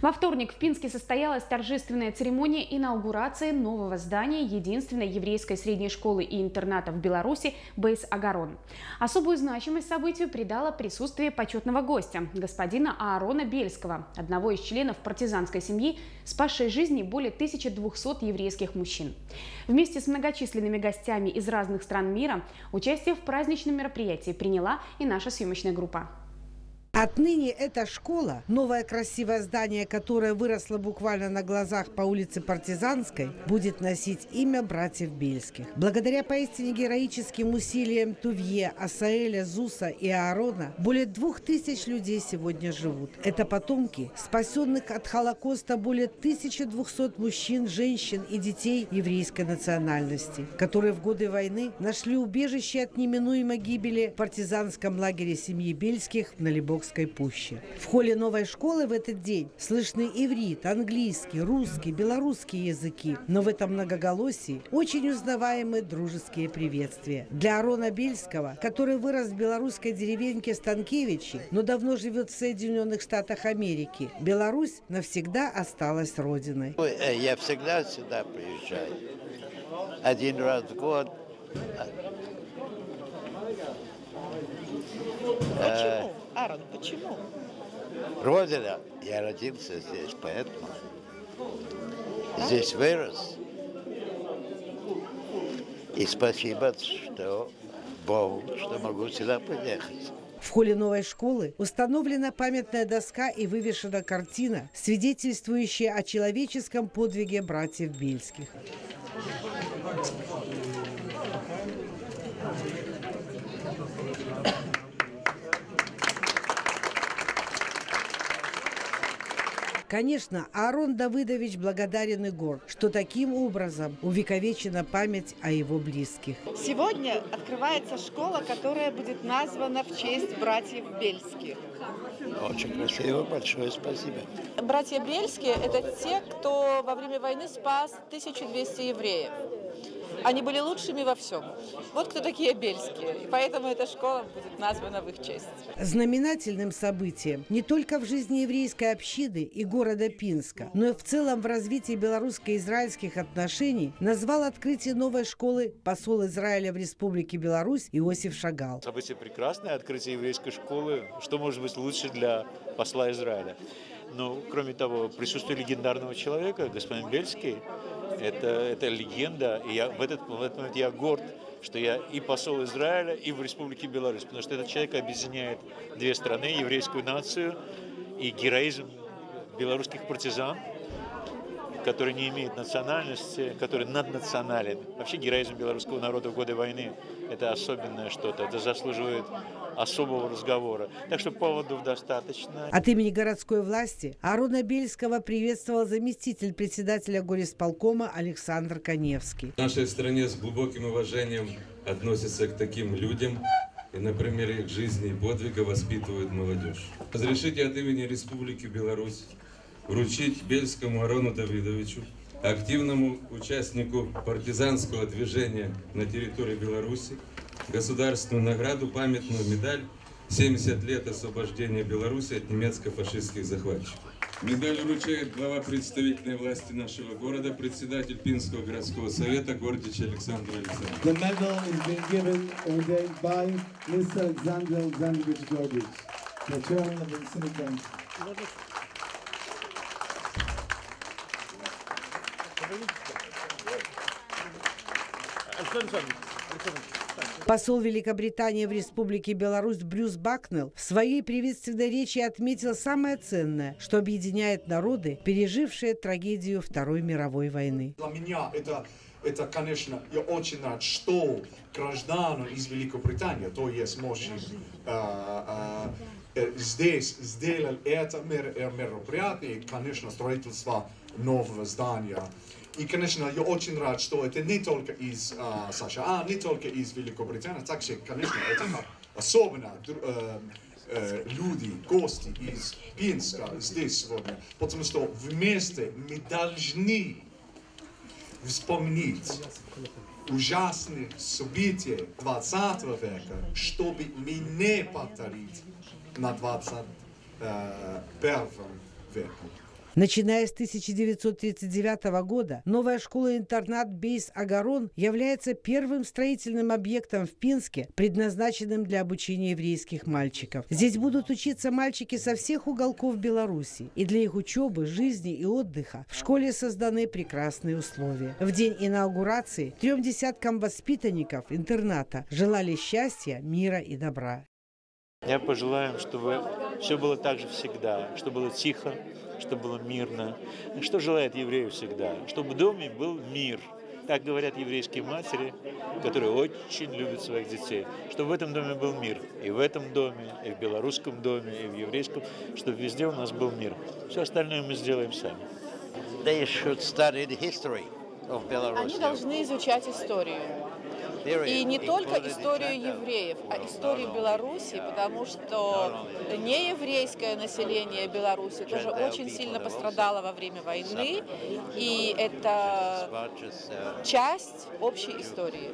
Во вторник в Пинске состоялась торжественная церемония инаугурации нового здания единственной еврейской средней школы и интерната в Беларуси Бейс Агарон. Особую значимость событию придало присутствие почетного гостя, господина Аарона Бельского, одного из членов партизанской семьи, спасшей жизни более 1200 еврейских мужчин. Вместе с многочисленными гостями из разных стран мира участие в праздничном мероприятии приняла и наша съемочная группа. Отныне эта школа, новое красивое здание, которое выросло буквально на глазах по улице Партизанской, будет носить имя братьев Бельских. Благодаря поистине героическим усилиям Тувье, Асаэля, Зуса и Аарона, более двух тысяч людей сегодня живут. Это потомки спасенных от Холокоста более 1200 мужчин, женщин и детей еврейской национальности, которые в годы войны нашли убежище от неминуемой гибели в партизанском лагере семьи Бельских на Лебокском Белгородской пуще. В холле новой школы в этот день слышны иврит, английский, русский, белорусский языки. Но в этом многоголосии очень узнаваемы дружеские приветствия. Для Арона Бельского, который вырос в белорусской деревеньке Станкевичи, но давно живет в Соединенных Штатах Америки, Беларусь навсегда осталась родиной. Э, я всегда сюда приезжаю. Один раз в год. Почему? Аарон, почему? Родина. Я родился здесь, поэтому здесь вырос. И спасибо, что Богу, что могу сюда приехать. В холле новой школы установлена памятная доска и вывешена картина, свидетельствующая о человеческом подвиге братьев Бельских. Конечно, Аарон Давыдович благодарен и горд, что таким образом увековечена память о его близких. Сегодня открывается школа, которая будет названа в честь братьев Бельских. Очень красиво, большое спасибо. Братья Бельские – это те, кто во время войны спас 1200 евреев. Они были лучшими во всем. Вот кто такие Бельские. И поэтому эта школа будет названа в их честь. Знаменательным событием не только в жизни еврейской общины и города Пинска, но и в целом в развитии белорусско-израильских отношений назвал открытие новой школы посол Израиля в Республике Беларусь Иосиф Шагал. Событие прекрасное, открытие еврейской школы. Что может быть лучше для посла Израиля? Ну, кроме того, присутствие легендарного человека, господин Бельский, это, это легенда, и я, в, этот, в этот момент я горд, что я и посол Израиля, и в Республике Беларусь, потому что этот человек объединяет две страны, еврейскую нацию и героизм белорусских партизан, который не имеет национальности, который наднационален. Вообще героизм белорусского народа в годы войны – это особенное что-то, это заслуживает особого разговора. Так что поводов достаточно. От имени городской власти Арона Бельского приветствовал заместитель председателя горисполкома Александр Коневский. В нашей стране с глубоким уважением относятся к таким людям, и на примере их жизни и подвига воспитывают молодежь. Разрешите от имени Республики Беларусь вручить Бельскому Арону Давидовичу, активному участнику партизанского движения на территории Беларуси, государственную награду, памятную медаль 70 лет освобождения Беларуси от немецко-фашистских захватчиков. Медаль вручает глава представительной власти нашего города, председатель Пинского городского совета Гордич Александр Александрович. Посол Великобритании в Республике Беларусь Брюс Бакнелл в своей приветственной речи отметил самое ценное, что объединяет народы, пережившие трагедию Второй мировой войны. Для меня это это, конечно, я очень рад, что граждане из Великобритании, то есть мужчины, э, э, здесь сделали это мероприятие, конечно, строительство нового здания. И, конечно, я очень рад, что это не только из uh, США, не только из Великобритании, также, конечно, это особенно uh, uh, люди, гости из Пинска здесь сегодня, потому что вместе мы должны вспомнить ужасные события 20 века, чтобы мы не повторить на 21 веке. Начиная с 1939 года, новая школа-интернат Бейс-Агарон является первым строительным объектом в Пинске, предназначенным для обучения еврейских мальчиков. Здесь будут учиться мальчики со всех уголков Беларуси, и для их учебы, жизни и отдыха в школе созданы прекрасные условия. В день инаугурации трем десяткам воспитанников интерната желали счастья, мира и добра. Я пожелаю, чтобы все было так же всегда, чтобы было тихо, чтобы было мирно. Что желает еврею всегда? Чтобы в доме был мир. Так говорят еврейские матери, которые очень любят своих детей. Чтобы в этом доме был мир. И в этом доме, и в белорусском доме, и в еврейском. Чтобы везде у нас был мир. Все остальное мы сделаем сами. They should study the history of Они Belarus. должны изучать историю. И не только историю евреев, а историю Беларуси, потому что нееврейское население Беларуси тоже очень сильно пострадало во время войны, и это часть общей истории.